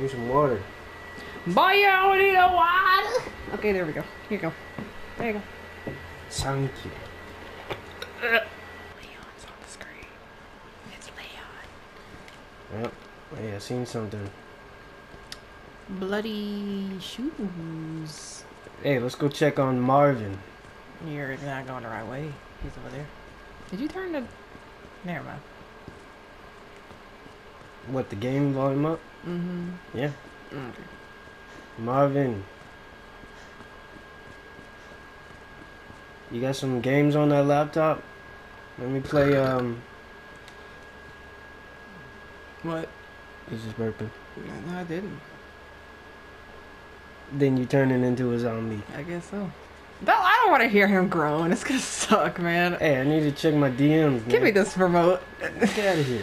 Need some water. Boy, you need a water. Okay, there we go. Here you go. There you go. Thank you. Leon's on the screen. It's Leon. Yep. Hey, I seen something. Bloody shoes. Hey, let's go check on Marvin. You're not going the right way. He's over there. Did you turn the... Never mind. What, the game volume up? Mm-hmm. Yeah. Okay. Marvin. You got some games on that laptop? Let me play, um... What? He's just burping. No, I didn't. Then you turn it into a zombie. I guess so. No, I don't want to hear him groan. It's gonna suck, man. Hey, I need to check my DMs, man. Give me this remote. Get out of here.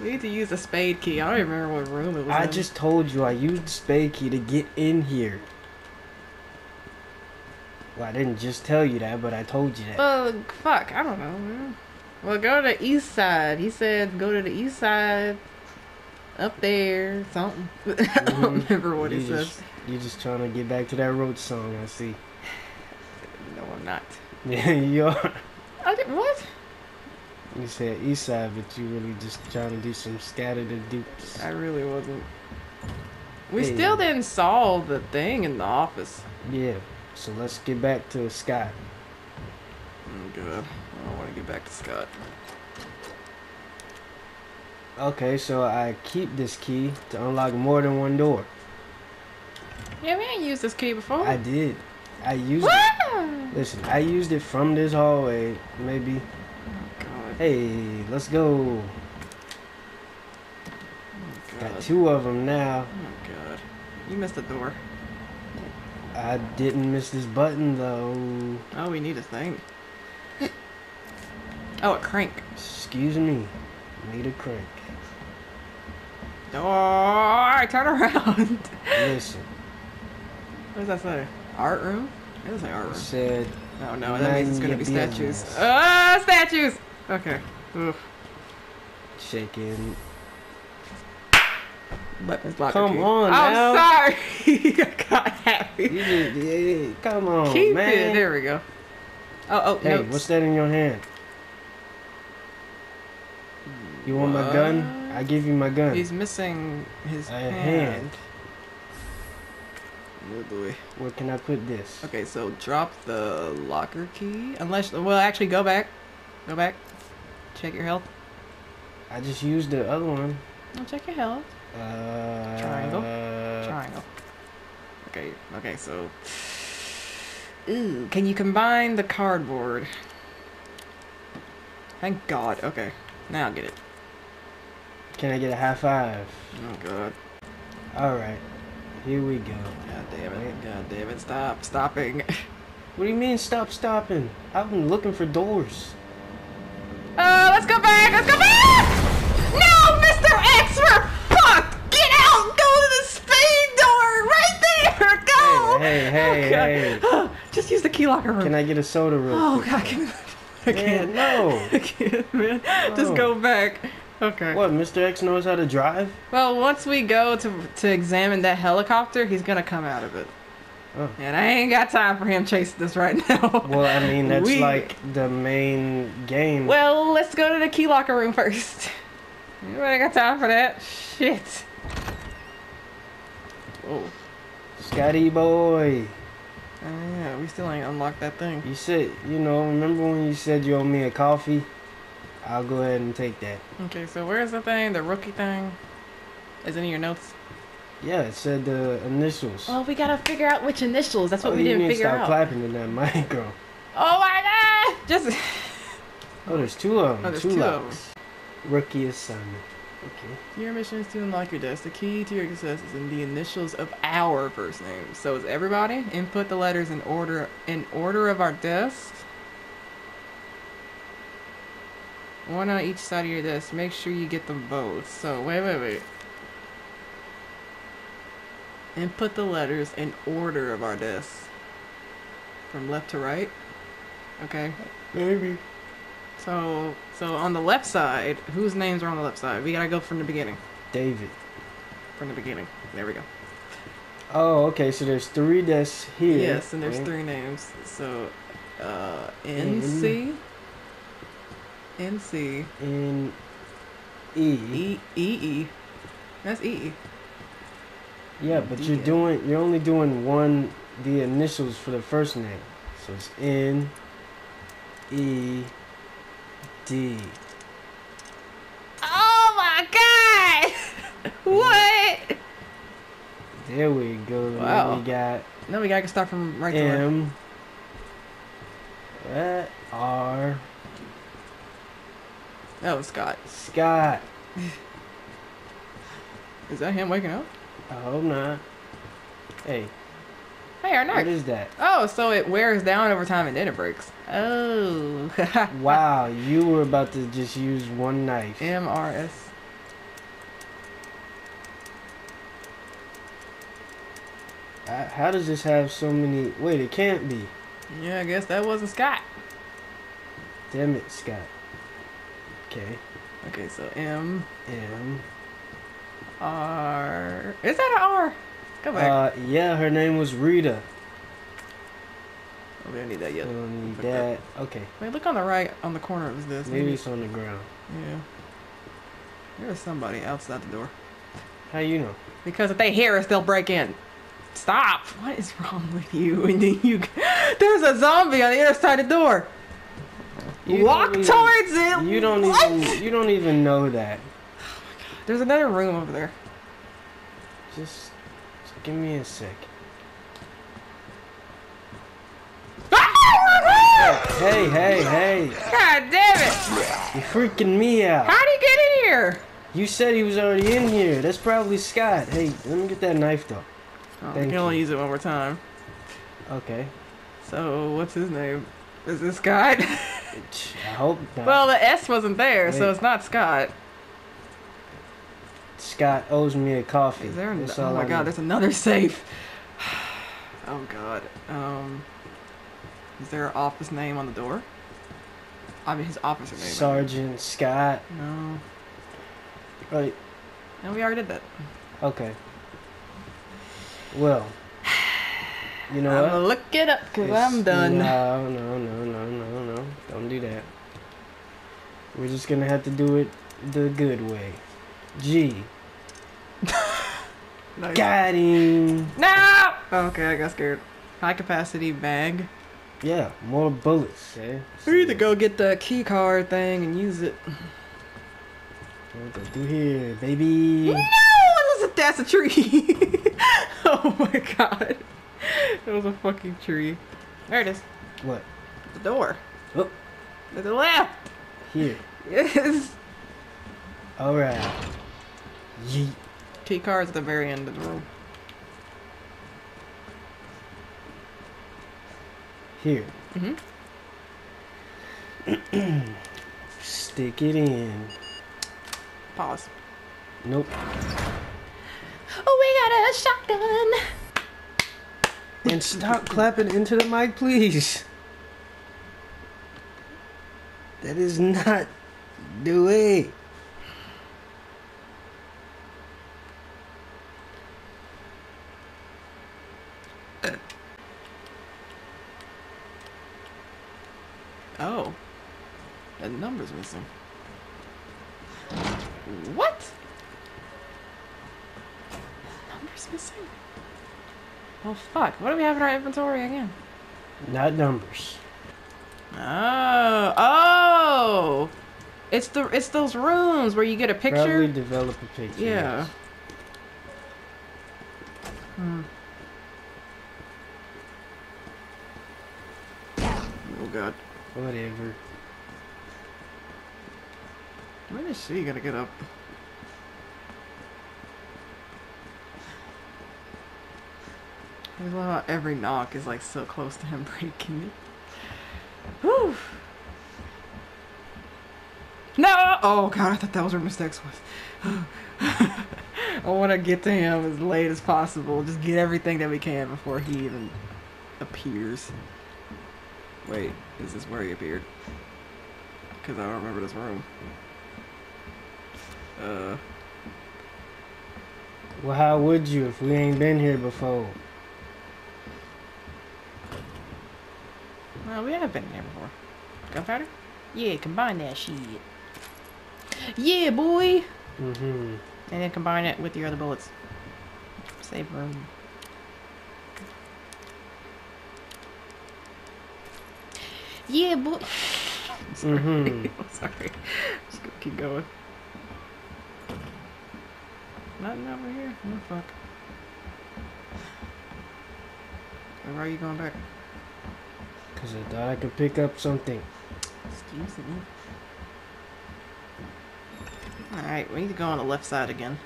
We need to use the spade key. I don't even remember what room it was I in. just told you I used the spade key to get in here. Well, I didn't just tell you that, but I told you that. Uh, fuck. I don't know. Well, go to the east side. He said go to the east side. Up there, something. I don't Mhm. remember what you he just, says. You're just trying to get back to that road song, I see. No, I'm not. Yeah, you are. I did what? You said east side, but you really just trying to do some scattered the dupes. I really wasn't. We Hey. still didn't solve the thing in the office. Yeah, so let's get back to Scott. Oh, good. I don't want to get back to Scott. Okay, so I keep this key to unlock more than one door. Yeah, we ain't used this key before. I did. I used it. Listen, I used it from this hallway, maybe. Hey, let's go. Oh, Got two of them now. Oh, God. You missed the door. I didn't miss this button though. Oh, we need a thing. oh, a crank. Excuse me. Need a crank. Door! Turn around! Listen, what does that say? Art room? It doesn't say art room. said Oh no, that means it's gonna be statues. Ah, statues! Okay. Oof. shaking. Weapons locker Come key. on I'm now. sorry! I got happy. You just, yeah, yeah, come on, Keep man. it. There we go. Oh, oh, Hey, notes. what's that in your hand? You want my gun? I give you my gun. He's missing his a hand. hand. Oh boy. Where can I put this? Okay, so drop the locker key. Unless, well, actually, go back. Go back. Check your health. I just used the other one. Oh, check your health. Uh, Triangle? Triangle. Okay, okay, so. Ooh, can you combine the cardboard? Thank God. Okay, now I'll get it. Can I get a high five? Oh God. All right, here we go. God damn it. God damn it. Stop. Stopping. What do you mean stop stopping? I've been looking for doors. Uh, let's go back. Let's go back. No, Mr. X for fuck. Get out. Go to the speed door right there. Go. Hey, hey, hey, Okay. Just use the key locker room. Can I get a soda real Oh quick? God, give me. I can't. no. I can't, man. Just go back. Okay. What, Mr. X knows how to drive? Well, once we go to to examine that helicopter, he's gonna come out of it. Oh. And I ain't got time for him chasing us right now. Well, I mean, that's We- like the main game. Well, let's go to the key locker room first. You ain't got time for that. Shit. Oh. Scotty boy. Oh yeah, we still ain't unlocked that thing. You said, you know, remember when you said you owe me a coffee? I'll go ahead and take that. Okay, so where's the thing? The rookie thing? Is it in your notes? Yeah, it said the initials. Oh, we gotta figure out which initials. That's what Oh, we you didn't need to figure stop out. clapping in that mic, girl. Oh my god! Just. Oh, there's two of them. Oh, there's two, two of them. Rookie assignment. Okay. Your mission is to unlock your desk. The key to your success is in the initials of our first name. So is everybody input the letters in order in order of our desk. One on each side of your desk. Make sure you get them both. So wait, wait, wait. Input the letters in order of our desk. From left to right. Okay. Maybe. So so on the left side, whose names are on the left side? We gotta go from the beginning. David. from the beginning. There we go. Oh, okay. So there's three that's here. Yes, and there's right? three names. So, uh, NC, NC, N E. E E E. That's E E. Yeah, but you're doing you're only doing one the initials for the first name. So it's N E D. Oh my god! what? There we go. Wow. we got No, we gotta start from right to left. M uh, R Oh, Scott. Scott. Is that him waking up? I hope not. Hey, Hey, our what is that? Oh, so it wears down over time and then it breaks. Oh. Wow, you were about to just use one knife. M R S. Uh, How does this have so many? Wait, it can't be. Yeah, I guess that wasn't Scott. Damn it, Scott. Okay, Okay, so M M. R. Is that an R? Come back. Uh, yeah, her name was Rita. oh, we don't need that yet. We don't need Fuck that. Okay, Wait, look on the right, on the corner of this. maybe it's on the ground. Yeah. There's somebody outside the door. How you know? Because if they hear us, they'll break in. Stop! What is wrong with you? And then you, there's a zombie on the other side of the door. You Walk even- towards it. You don't What? even. You don't even know that. Oh my god! There's another room over there. Just, just give me a sec. Hey, hey, hey! God damn it! You're freaking me out. How'd he get in here? You said he was already in here. That's probably Scott. Hey, let me get that knife though. Oh, we Thank can only use it one more time. Okay. So what's his name? Is this Scott? I hope not. well, the S wasn't there, so it's not Scott. Scott owes me a coffee. Is there? An- oh my I God! know. There's another safe. oh God. Um. Is there an office name on the door? I mean, his officer name. Sergeant Scott. No. Right. No, we already did that. Okay. Well. You know I'm what? gonna look it up because I'm done. No, no, no, no, no, no. Don't do that. We're just gonna have to do it the good way. G. Nice. Got him. No! Okay, I got scared. High capacity bag. Yeah, more bullets. Eh? We need to go get the key card thing and use it. What to do here, baby? No! That's a, that's a tree! oh my god. That was a fucking tree. There it is. What? The door. Oh, To the left! here. Yes! All right. Yeet. Key card's at the very end of the room. Here. Mm-hmm. Stick it in. Pause. Nope. Oh, we got a shotgun! And stop clapping into the mic, please. That is not the way. Oh. That number's missing. What? Number's missing? Oh fuck, what do we have in our inventory again? Not numbers. Oh, oh! It's the it's those rooms where you get a picture. Probably develop a picture. Yeah. yes. Hmm. Oh god. Whatever. When is she gonna get up? I love how every knock is like so close to him breaking it. Whew. No! Oh god, I thought that was where Mr. X was. I want to get to him as late as possible. Just get everything that we can before he even appears. Wait, is this where he appeared? Because I don't remember this room. Uh. Well, how would you if we ain't been here before? Well, we have been here before. Gunpowder? Yeah, combine that shit. Yeah, boy! Mm-hmm. And then combine it with your other bullets. Save room. Yeah, boy. Sorry. Mm-hmm. Sorry. Just gonna keep going. Nothing over here? Oh, fuck. Where are you going back? Because I thought I could pick up something. Excuse me. Alright, we need to go on the left side again.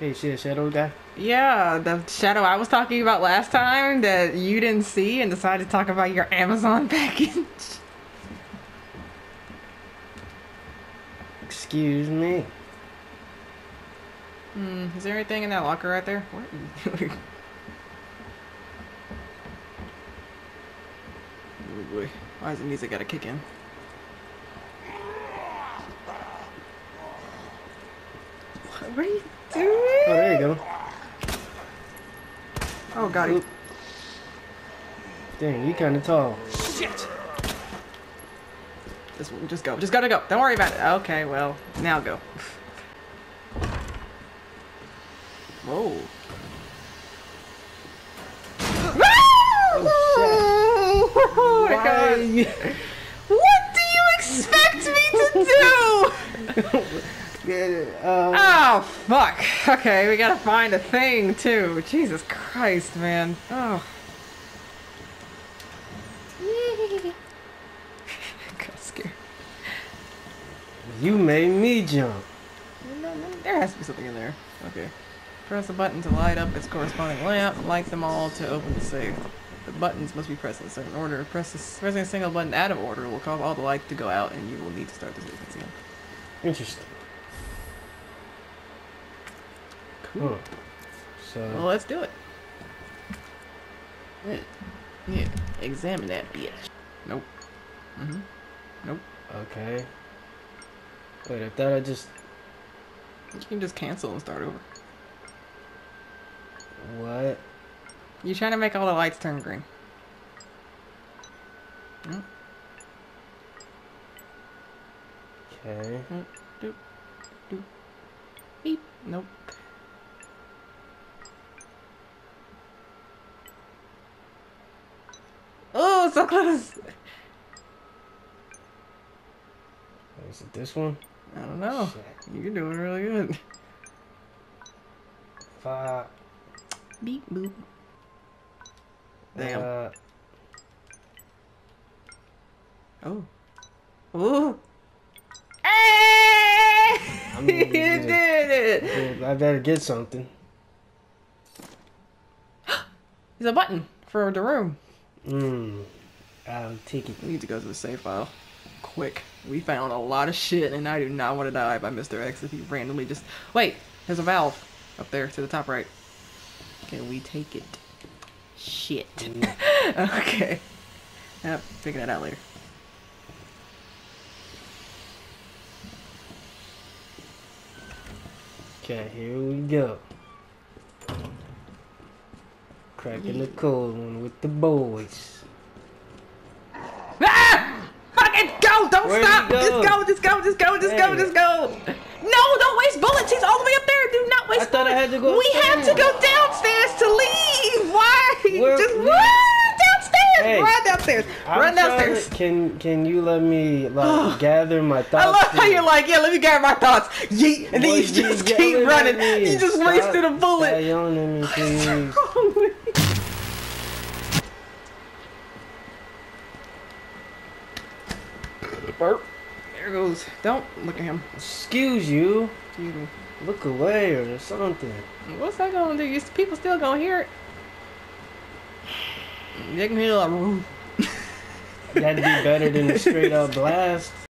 Hey, see a shadow guy? Yeah, the shadow I was talking about last time that you didn't see and decided to talk about your Amazon package. Excuse me. Hmm, is there anything in that locker right there? What? are oh boy, why is the music gotta kick in? What, what are you doing? Oh, there you go. Oh, got. Oop. Dang, you kind of tall. Shit! Just, just go. Just gotta go. Don't worry about it. Okay, well, now go. Whoa. Oh, my God. What do you expect me to do? Uh, Oh, fuck. Okay, we gotta find a thing, too. Jesus Christ, man. Oh. Got scared. you made me jump. No, no, There has to be something in there. Okay. Press a button to light up its corresponding lamp. Light them all to open the safe. The buttons must be pressed in a certain order. Press this, pressing a single button out of order will cause all the lights to go out, and you will need to start the sequence again. Interesting. Huh. So, Well, let's do it. Yeah. Yeah. Examine that bitch. Nope. Mm-hmm. Nope. okay. Wait, I thought I just. You can just cancel and start over. What? You're trying to make all the lights turn green. Okay. Beep. Nope. Oh, so close. Is it this one? I don't know. Shit. You're doing really good. Five. Beep boop. Damn. Uh, Oh. Oh. Hey! You get did it. I better get something. There's a button for the room. Mmm. I'll take it. We need to go to the save file. Quick. We found a lot of shit, and I do not want to die by Mr. X if he randomly just. Wait! There's a valve up there to the top right. Can we take it? Shit. Mm. okay. Yep, figure that out later. Okay, here we go. Cracking the cold one with the boys. Ah! Fucking go! Don't Where'd stop! go? Just go! Just go! Just go! Just go! Just go! No! Don't waste bullets! He's all the way up there! Do not waste I thought I bullets! had to go We have to go downstairs to leave! Why? Where- Just we- run downstairs! Hey, run downstairs! I'm run downstairs! to- can can you let me like gather my thoughts? I love how you're like, yeah, let me gather my thoughts. Yeet, and then Boy, you just keep running. You just Stop- wasted a bullet. yelling at me, please. Burp. There goes. Don't look at him. Excuse you. Excuse me. Look away or something. What's that gonna do? People still gonna hear it. They can hear like. That'd be better than a straight up blast.